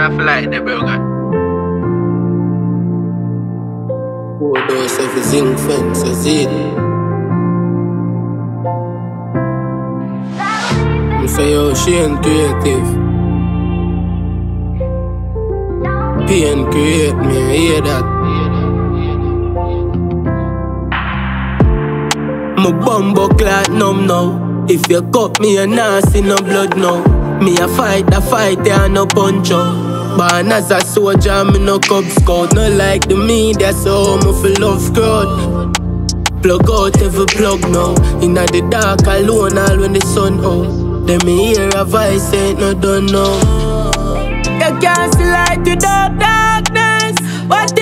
off like the burger. Four doors, every zinc fence, is it? I say, yo, she ain't creative. Pain create me, I hear that. My bumbo clot numb now. If you cut me, you not see no blood now. Me a fight, a fight, they yeah, no punch out. Born as a soldier, me no cub scout. No like the media, so me feel love crowd. Plug out every plug now. Inna the dark alone, all when the sun out. Then me hear a voice, ain't no done now. You can't see light without darkness. What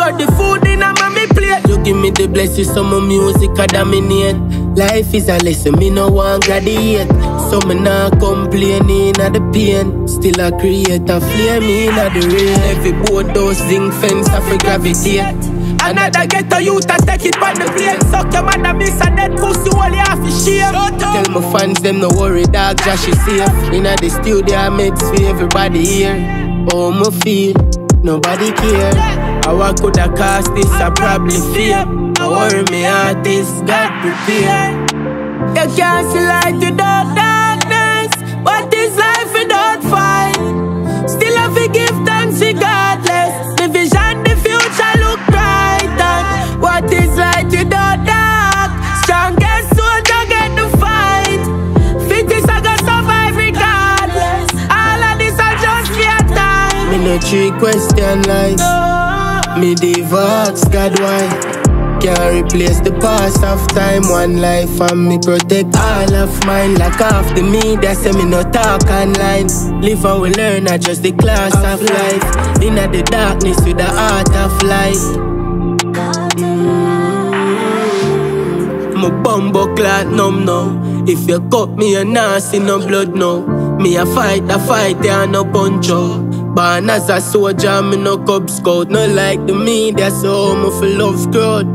secure the food in a mommy plate. You give me the blessing, some of music I dominate. Life is a lesson, me no want graduate. So me not complaining at the pain. Still I create a flame in the rain. Every boat those zinc fence I for gravitate. Another ghetto youth I take it on the plane. Suck your man a miss a dead pussy all you have to shame. Tell my fans them no worry, dog, Jahshii safe. Inna the studio I make for everybody here. Oh me feel, nobody care. How I coulda cost this, I probably fear. I worry me artist, God prepare. You can't see light without darkness. What is life without fight? Still have to give thanks regardless. The vision, the future look bright. And what is light without dark? Strongest soldier get the fight. Fittest I gonna survive regardless. All of this are just your time. Me no three question like me divorce, God why? Can't replace the past of time, one life And me protect all of mine. Like half the media say me no talk online. Live and we learn, I just the class of life. Inna the darkness with the art of light. My bumbo clot numb now. If you cut me, you not see no blood now. Me a fight, a fight, yeah, no punch out Born as a soldier, me no cub scout. No like the media, so me feel love crowd.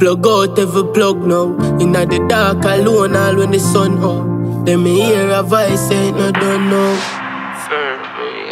Plug out every plug now. Inna the dark alone, all when the sun out. Then me hear a voice, ain't no done now Sir.